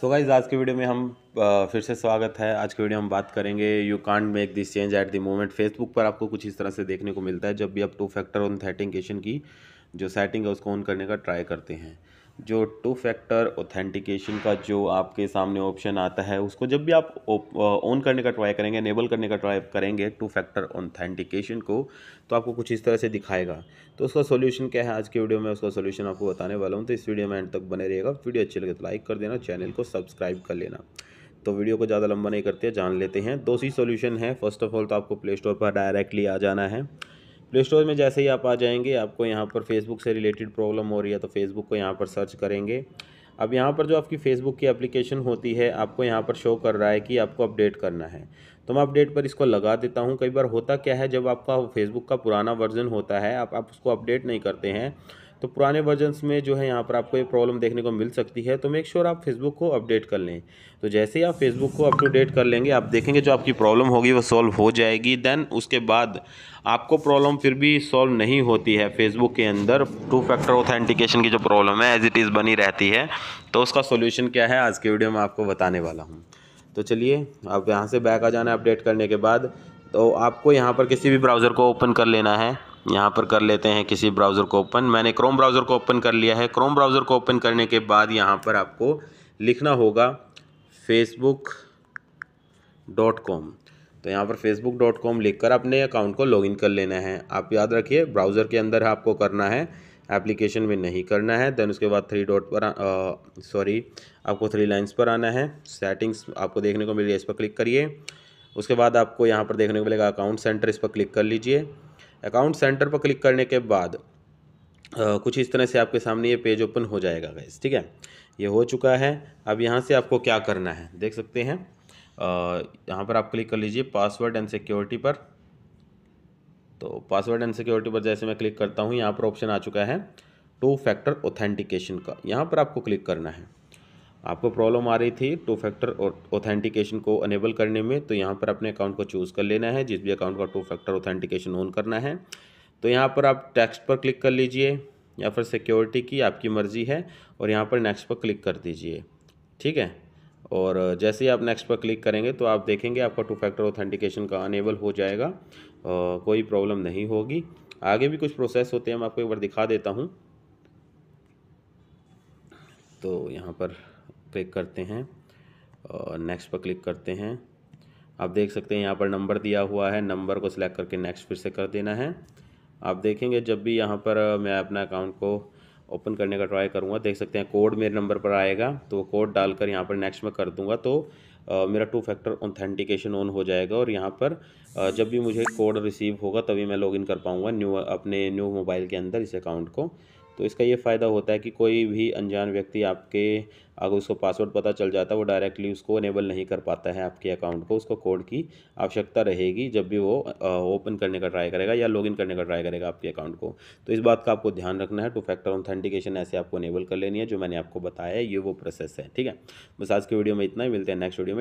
सो so guys आज के video में हम फिर से स्वागत है। आज के वीडियो हम बात करेंगे you can't make this change at the moment Facebook पर आपको कुछ इस तरह से देखने को मिलता है, जब भी आप टू फैक्टर ऑन थेटिंगेशन की, जो सेटिंग है, उसको ऑन करने का ट्राई करते हैं। जो टू फैक्टर ऑथेंटिकेशन का जो आपके सामने ऑप्शन आता है, उसको जब भी आप ऑन करने का ट्राई करेंगे इनेबल करने का ट्राई करेंगे, टू फैक्टर ऑथेंटिकेशन को तो आपको कुछ इस तरह से दिखाएगा। तो उसका सोल्यूशन क्या है? आज के वीडियो में उसका सोल्यूशन आपको बताने वाला हूँ। तो इस वीडियो में एंड तक बने रहेगा वीडियो अच्छी लगे तो लाइक कर देना चैनल को सब्सक्राइब कर लेना। तो वीडियो को ज़्यादा लंबा नहीं करते, जान लेते हैं। दो सी सोल्यूशन है। फ़र्स्ट ऑफ़ ऑल तो आपको प्ले स्टोर पर डायरेक्टली आ जाना है। प्ले स्टोर में जैसे ही आप आ जाएँगे, आपको यहाँ पर फेसबुक से रिलेटेड प्रॉब्लम हो रही है तो फेसबुक को यहाँ पर सर्च करेंगे। अब यहाँ पर जो आपकी फेसबुक की एप्लीकेशन होती है, आपको यहाँ पर शो कर रहा है कि आपको अपडेट करना है। तो मैं अपडेट पर इसको लगा देता हूँ। कई बार होता क्या है, जब आपका फेसबुक का पुराना वर्जन होता है, आप आप उसको अपडेट नहीं करते हैं तो पुराने वर्जन्स में जो है यहाँ पर आपको ये प्रॉब्लम देखने को मिल सकती है तो मेक श्योर आप फेसबुक को अपडेट कर लें। तो जैसे ही आप फेसबुक को अप टू डेट कर लेंगे, आप देखेंगे जो आपकी प्रॉब्लम होगी वो सॉल्व हो जाएगी। देन उसके बाद आपको प्रॉब्लम फिर भी सॉल्व नहीं होती है फेसबुक के अंदर। टू फैक्टर ऑथेंटिकेशन की जो प्रॉब्लम है एज इट इज़ बनी रहती है। तो उसका सोल्यूशन क्या है, आज के वीडियो में आपको बताने वाला हूँ। तो चलिए, आप यहाँ से बैक आ जाना है अपडेट करने के बाद। तो आपको यहाँ पर किसी भी ब्राउज़र को ओपन कर लेना है। यहाँ पर कर लेते हैं किसी ब्राउज़र को ओपन। मैंने क्रोम ब्राउज़र को ओपन कर लिया है। क्रोम ब्राउज़र को ओपन करने के बाद यहाँ पर आपको लिखना होगा फेसबुक डॉट कॉम। तो यहाँ पर फेसबुक डॉट कॉम लिख कर अपने अकाउंट को लॉगिन कर लेना है। आप याद रखिए, ब्राउज़र के अंदर आपको करना है। एप्लीकेशन में नहीं करना है। देन उसके बाद थ्री डॉट पर सॉरी आपको थ्री लाइन्स पर आना है। सेटिंग्स आपको देखने को मिल रही है, इस पर क्लिक करिए। उसके बाद आपको यहाँ पर देखने को मिलेगा अकाउंट सेंटर इस पर क्लिक कर लीजिए। अकाउंट सेंटर पर क्लिक करने के बाद आ, कुछ इस तरह से आपके सामने ये पेज ओपन हो जाएगा गैस ठीक है? ये हो चुका है। अब यहाँ से आपको क्या करना है देख सकते हैं। यहाँ पर आप क्लिक कर लीजिए पासवर्ड एंड सिक्योरिटी पर। तो पासवर्ड एंड सिक्योरिटी पर जैसे मैं क्लिक करता हूँ यहाँ पर ऑप्शन आ चुका है टू फैक्टर ऑथेंटिकेशन का। यहाँ पर आपको क्लिक करना है। आपको प्रॉब्लम आ रही थी टू फैक्टर ऑथेंटिकेशन को अनेबल करने में तो यहाँ पर अपने अकाउंट को चूज़ कर लेना है। जिस भी अकाउंट का टू फैक्टर ऑथेंटिकेशन ऑन करना है तो यहाँ पर आप टेक्स्ट पर क्लिक कर लीजिए या फिर सिक्योरिटी की आपकी मर्ज़ी है और यहाँ पर नेक्स्ट पर क्लिक कर दीजिए। ठीक है? और जैसे ही आप नेक्स्ट पर क्लिक करेंगे तो आप देखेंगे आपका टू फैक्टर ऑथेंटिकेशन का अनेबल हो जाएगा आ, कोई प्रॉब्लम नहीं होगी। आगे भी कुछ प्रोसेस होते हैं मैं आपको एक बार दिखा देता हूँ। तो यहाँ पर क्लिक करते हैं और नेक्स्ट पर क्लिक करते हैं। आप देख सकते हैं यहाँ पर नंबर दिया हुआ है नंबर को सिलेक्ट करके नेक्स्ट फिर से कर देना है। आप देखेंगे जब भी यहाँ पर मैं अपना अकाउंट को ओपन करने का ट्राई करूँगा देख सकते हैं कोड मेरे नंबर पर आएगा तो वो कोड डालकर यहाँ पर नेक्स्ट में कर दूँगा तो आ, मेरा टू फैक्टर ऑथेंटिकेशन ऑन हो जाएगा और यहाँ पर आ, जब भी मुझे कोड रिसीव होगा तभी मैं लॉगिन कर पाऊँगा न्यू अपने न्यू मोबाइल के अंदर इस अकाउंट को। तो इसका ये फ़ायदा होता है कि कोई भी अनजान व्यक्ति आपके अगर उसको पासवर्ड पता चल जाता है, वो डायरेक्टली उसको इनेबल नहीं कर पाता है आपके अकाउंट को, उसको कोड की आवश्यकता रहेगी जब भी वो ओपन करने का ट्राई करेगा या लॉगिन करने का ट्राई करेगा आपके अकाउंट को। तो इस बात का आपको ध्यान रखना है टू फैक्टर ऑथेंटिकेशन ऐसे आपको इनेबल कर लेनी है, जो मैंने आपको बताया है, ये वो प्रोसेस है, ठीक है? बस आज की वीडियो में इतना ही, मिलते हैं नेक्स्ट वीडियो में।